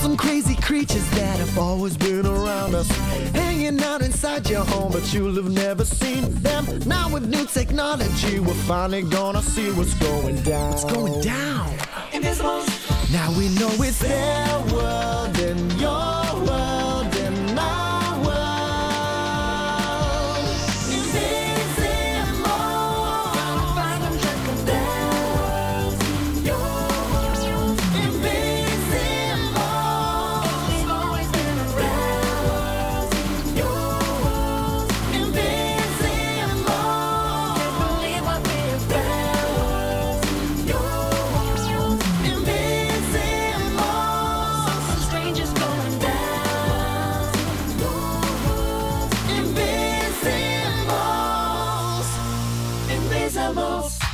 Some crazy creatures that have always been around us, hanging out inside your home, but you'll have never seen them. Now with new technology, we're finally gonna see what's going down. What's going down? Invizimals. Now we know it's there Vamos.